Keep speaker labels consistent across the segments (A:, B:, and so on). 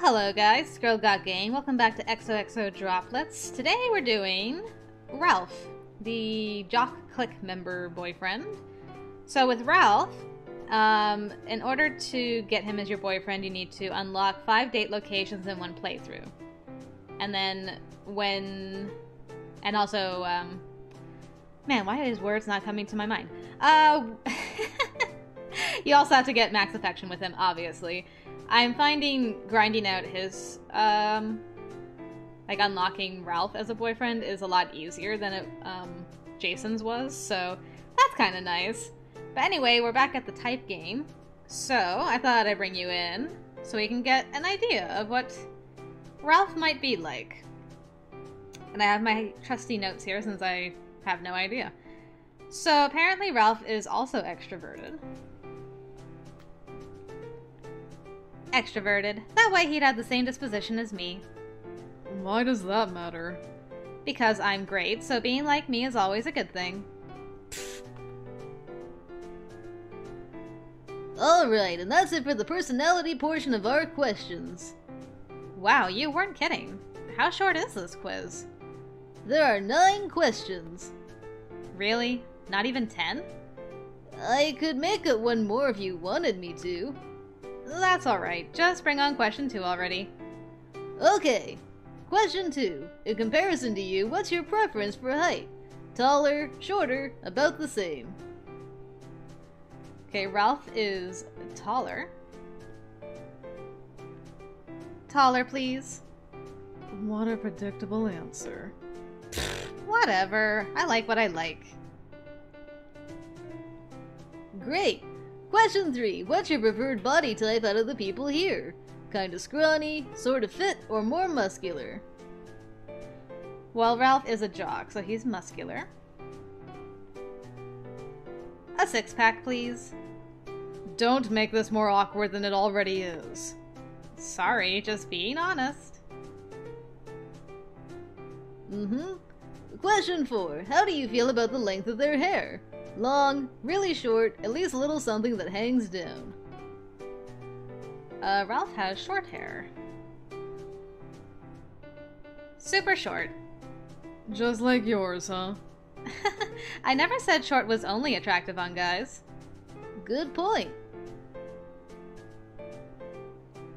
A: Well, hello guys, Girl Got Game. Welcome back to XOXO Droplets. Today we're doing Ralph, the Jock Clique member boyfriend. So with Ralph, um, in order to get him as your boyfriend, you need to unlock five date locations in one playthrough. And then when... And also, um... Man, why are these words not coming to my mind? Uh... you also have to get max affection with him, obviously. I'm finding grinding out his, um, like unlocking Ralph as a boyfriend is a lot easier than it, um, Jason's was, so that's kind of nice. But anyway, we're back at the type game, so I thought I'd bring you in so we can get an idea of what Ralph might be like. And I have my trusty notes here since I have no idea. So apparently Ralph is also extroverted. Extroverted. That way he'd have the same disposition as me.
B: Why does that matter?
A: Because I'm great, so being like me is always a good thing.
C: Alright, and that's it for the personality portion of our questions.
A: Wow, you weren't kidding. How short is this quiz?
C: There are nine questions.
A: Really? Not even ten?
C: I could make it one more if you wanted me to.
A: That's alright. Just bring on question two already.
C: Okay. Question two. In comparison to you, what's your preference for height? Taller, shorter, about the same?
A: Okay, Ralph is taller. Taller, please.
B: What a predictable answer.
A: Whatever. I like what I like.
C: Great. Question 3. What's your preferred body type out of the people here? Kinda scrawny, sorta fit, or more muscular?
A: Well, Ralph is a jock, so he's muscular. A six pack, please.
B: Don't make this more awkward than it already is.
A: Sorry, just being honest.
C: Mm hmm. Question 4. How do you feel about the length of their hair? Long, really short, at least a little something that hangs down.
A: Uh, Ralph has short hair. Super short.
B: Just like yours, huh?
A: I never said short was only attractive on guys.
C: Good point.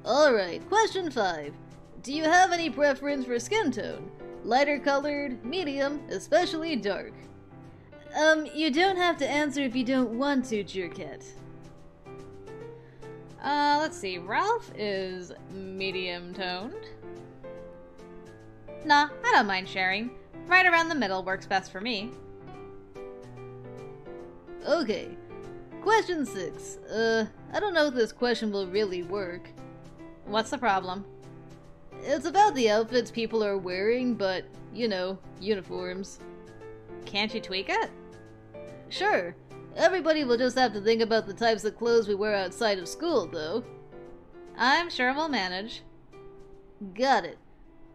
C: Alright, question 5. Do you have any preference for skin tone? Lighter colored, medium, especially dark? Um, you don't have to answer if you don't want to, Jerkette.
A: Uh, let's see. Ralph is medium toned. Nah, I don't mind sharing. Right around the middle works best for me.
C: Okay. Question 6. Uh, I don't know if this question will really work.
A: What's the problem?
C: It's about the outfits people are wearing, but, you know, uniforms.
A: Can't you tweak it?
C: Sure. Everybody will just have to think about the types of clothes we wear outside of school, though.
A: I'm sure we'll manage.
C: Got it.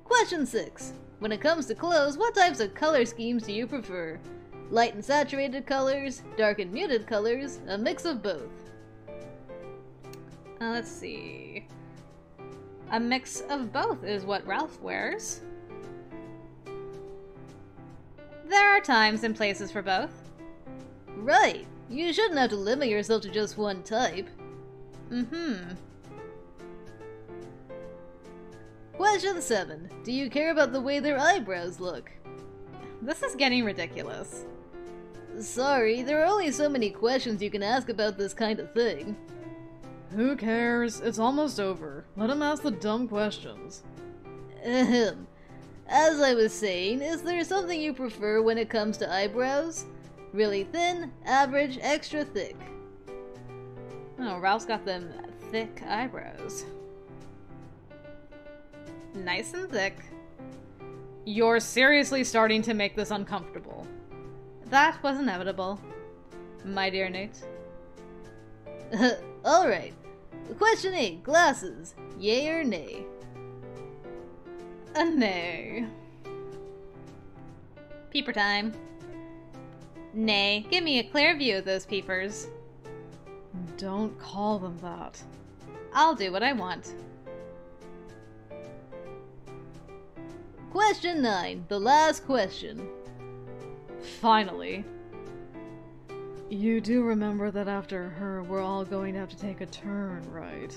C: Question 6. When it comes to clothes, what types of color schemes do you prefer? Light and saturated colors, dark and muted colors, a mix of both?
A: Uh, let's see. A mix of both is what Ralph wears. There are times and places for both.
C: Right. You shouldn't have to limit yourself to just one type.
A: Mm-hmm.
C: Question 7. Do you care about the way their eyebrows look?
A: This is getting ridiculous.
C: Sorry, there are only so many questions you can ask about this kind of thing.
B: Who cares? It's almost over. Let him ask the dumb questions.
C: Ahem. As I was saying, is there something you prefer when it comes to eyebrows? Really thin, average, extra thick?
A: Oh, Ralph's got them thick eyebrows. Nice and thick.
B: You're seriously starting to make this uncomfortable.
A: That was inevitable, my dear Nate.
C: Alright. Question 8. Glasses. Yay or nay?
A: A nay. Peeper time. Nay, give me a clear view of those peepers.
B: Don't call them that.
A: I'll do what I want.
C: Question 9, the last question.
B: Finally. You do remember that after her, we're all going to have to take a turn, right?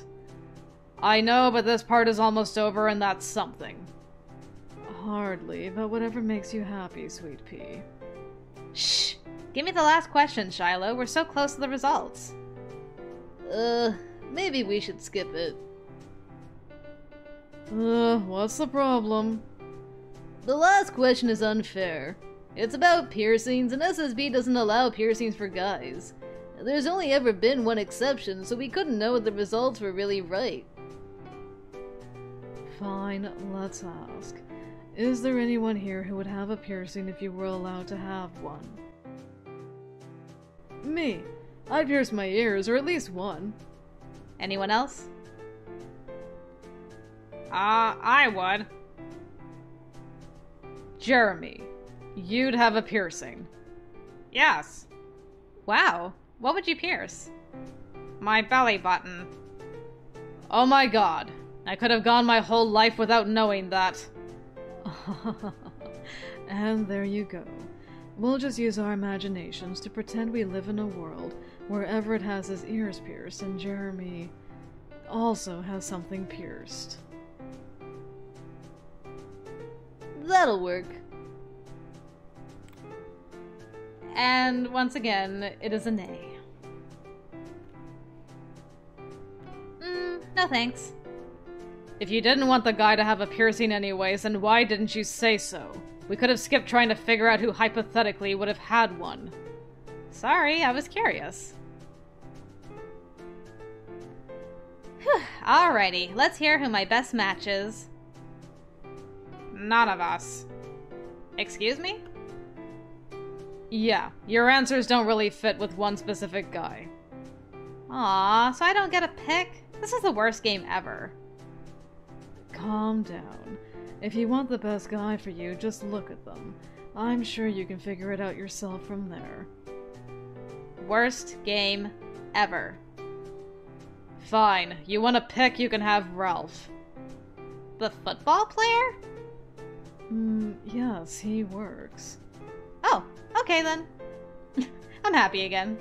B: I know, but this part is almost over, and that's something. Hardly, but whatever makes you happy, sweet pea.
A: Shh! Give me the last question, Shiloh. We're so close to the results.
C: Uh, maybe we should skip it.
B: Uh, what's the problem?
C: The last question is unfair. It's about piercings, and SSB doesn't allow piercings for guys. There's only ever been one exception, so we couldn't know if the results were really right.
B: Fine, let's ask. Is there anyone here who would have a piercing if you were allowed to have one? Me. I pierced my ears, or at least one.
A: Anyone else? Uh, I would.
B: Jeremy. You'd have a piercing.
A: Yes. Wow. What would you pierce? My belly button.
B: Oh my god. I could have gone my whole life without knowing that. and there you go. We'll just use our imaginations to pretend we live in a world where Everett has his ears pierced and Jeremy also has something pierced.
C: That'll work.
A: And once again, it is a nay. Mm, no thanks.
B: If you didn't want the guy to have a piercing anyways, then why didn't you say so? We could have skipped trying to figure out who hypothetically would have had one.
A: Sorry, I was curious. Alrighty, let's hear who my best match is. None of us. Excuse me?
B: Yeah, your answers don't really fit with one specific guy.
A: Aw, so I don't get a pick? This is the worst game ever.
B: Calm down. If you want the best guy for you, just look at them. I'm sure you can figure it out yourself from there.
A: Worst game ever.
B: Fine. You want to pick, you can have Ralph.
A: The football player?
B: Hmm, yes, he works.
A: Oh, okay then. I'm happy again.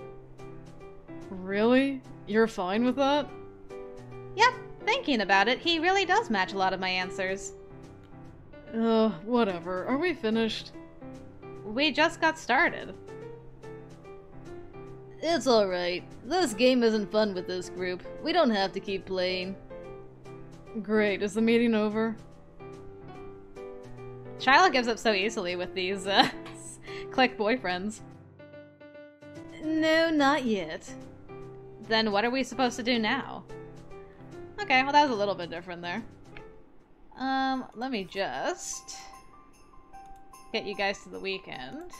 B: Really? You're fine with that?
A: Yep, thinking about it, he really does match a lot of my answers.
B: Uh, whatever. Are we finished?
A: We just got started.
C: It's alright. This game isn't fun with this group. We don't have to keep playing.
B: Great. Is the meeting over?
A: Shiloh gives up so easily with these, uh, clique boyfriends.
C: No, not yet.
A: Then what are we supposed to do now? Okay, well that was a little bit different there. Um, let me just get you guys to the weekend.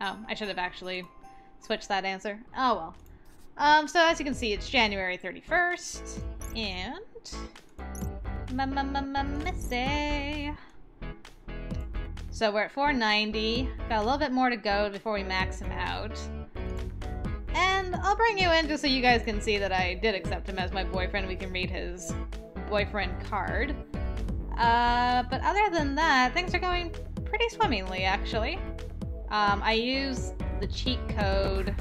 A: Oh, I should have actually switched that answer. Oh well. Um, so as you can see, it's January 31st, and... Missy. So we're at 490. Got a little bit more to go before we max him out. And I'll bring you in just so you guys can see that I did accept him as my boyfriend. We can read his boyfriend card. Uh, but other than that, things are going pretty swimmingly, actually. Um, I use the cheat code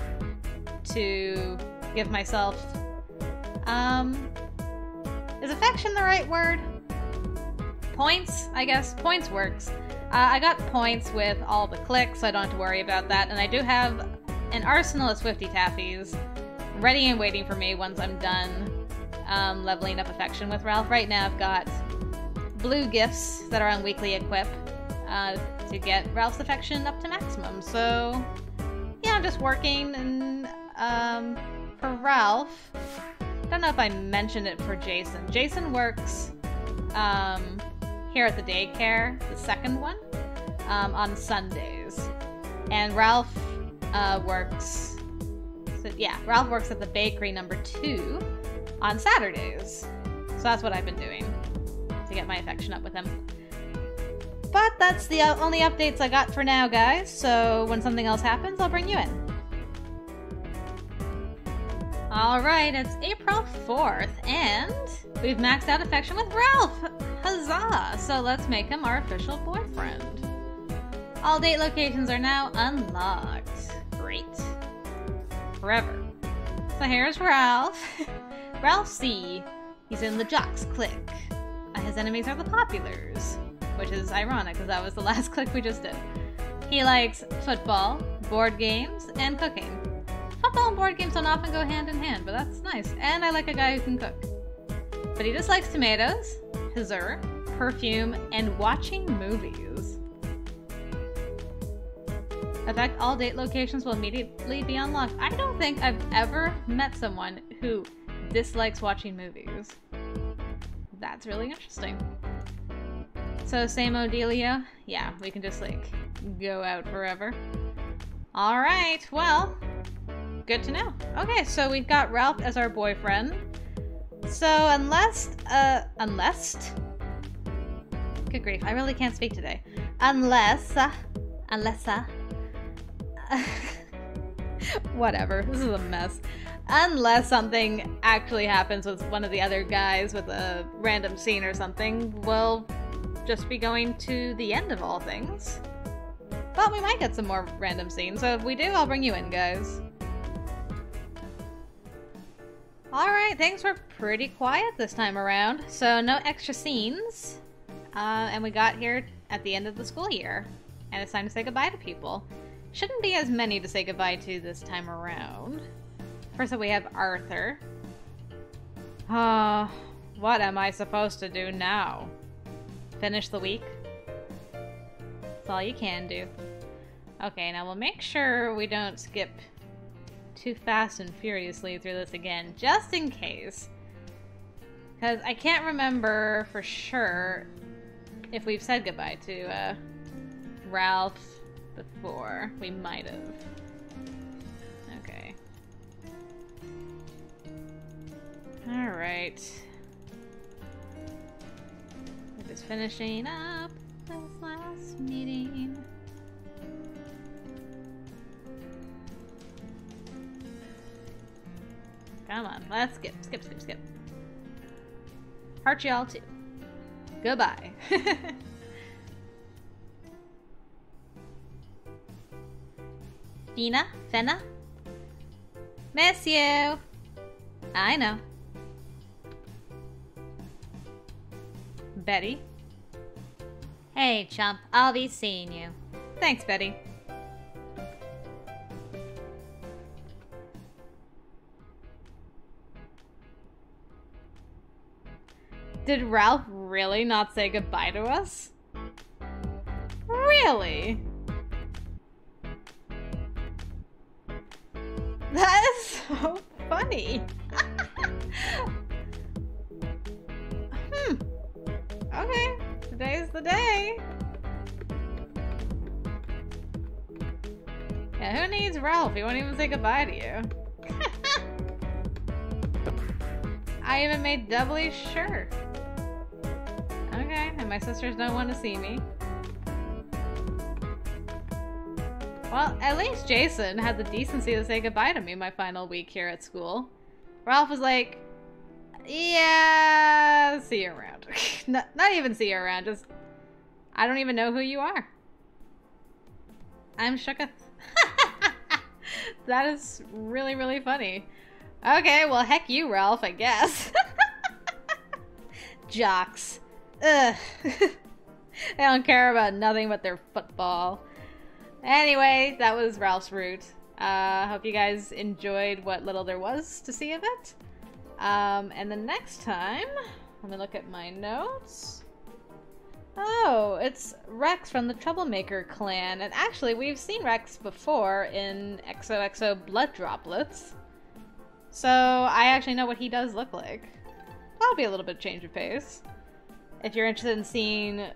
A: to give myself. Um, is affection the right word? Points, I guess. Points works. Uh, I got points with all the cliques, so I don't have to worry about that. And I do have an arsenal of Swifty Taffies ready and waiting for me once I'm done um, leveling up affection with Ralph. Right now, I've got blue gifts that are on weekly equip uh, to get Ralph's affection up to maximum. So, yeah, I'm just working. And um, for Ralph, I don't know if I mentioned it for Jason. Jason works um, here at the daycare, the second one, um, on Sundays. And Ralph uh, works. So, yeah, Ralph works at the bakery number two on Saturdays. So that's what I've been doing to get my affection up with him. But that's the only updates I got for now, guys. So when something else happens, I'll bring you in. Alright, it's April 4th, and we've maxed out affection with Ralph! Huzzah! So let's make him our official boyfriend. All date locations are now unlocked. Great. Forever. So here's Ralph. Ralph C. He's in the Jocks clique. Uh, his enemies are the Populars, which is ironic because that was the last clique we just did. He likes football, board games, and cooking. Football and board games don't often go hand in hand, but that's nice. And I like a guy who can cook. But he just likes tomatoes, dessert, perfume, and watching movies. In fact, all date locations will immediately be unlocked. I don't think I've ever met someone who dislikes watching movies. That's really interesting. So, same Odelio? Yeah, we can just like go out forever. Alright, well, good to know. Okay, so we've got Ralph as our boyfriend. So, unless, uh, unless. Good grief, I really can't speak today. Unless, uh, unless, uh, whatever, this is a mess. Unless something actually happens with one of the other guys with a random scene or something, we'll just be going to the end of all things. But we might get some more random scenes, so if we do, I'll bring you in, guys. Alright, things were pretty quiet this time around, so no extra scenes. Uh, and we got here at the end of the school year, and it's time to say goodbye to people. Shouldn't be as many to say goodbye to this time around. First up, we have Arthur. Uh, what am I supposed to do now? Finish the week? That's all you can do. Okay, now we'll make sure we don't skip too fast and furiously through this again, just in case. Because I can't remember for sure if we've said goodbye to uh, Ralph before. We might have. Okay. Alright. We're Just finishing up this last meeting. Come on, let's skip, skip, skip, skip. Heart y'all too. Goodbye. Fina? Fenna? Miss you! I know. Betty.
C: Hey, chump, I'll be seeing you.
A: Thanks, Betty. Did Ralph really not say goodbye to us? Really? That is so funny. Hmm. Okay, today's the day. Yeah, who needs Ralph? He won't even say goodbye to you. I even made doubly sure. Okay, and my sisters don't want to see me. Well, at least Jason had the decency to say goodbye to me my final week here at school. Ralph was like, yeah, see you around. not, not even see you around, just I don't even know who you are. I'm shooketh. that is really, really funny. Okay, well, heck you, Ralph, I guess. Jocks. Ugh. they don't care about nothing but their football. Anyway, that was Ralph's route. Uh, hope you guys enjoyed what little there was to see of it. Um, and the next time, let me look at my notes. Oh, it's Rex from the Troublemaker clan. And actually, we've seen Rex before in XOXO Blood Droplets. So I actually know what he does look like. That'll be a little bit of change of pace. If you're interested in seeing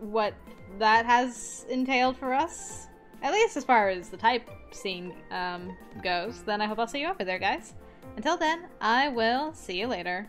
A: what that has entailed for us, at least as far as the type scene um, goes, then I hope I'll see you over there, guys. Until then, I will see you later.